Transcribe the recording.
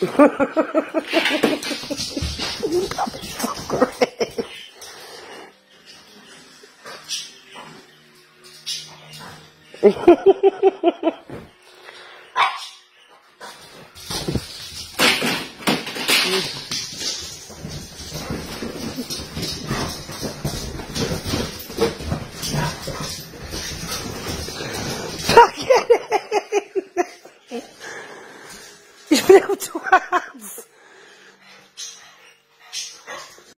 you puppies so great. Fuck it! Flip twice!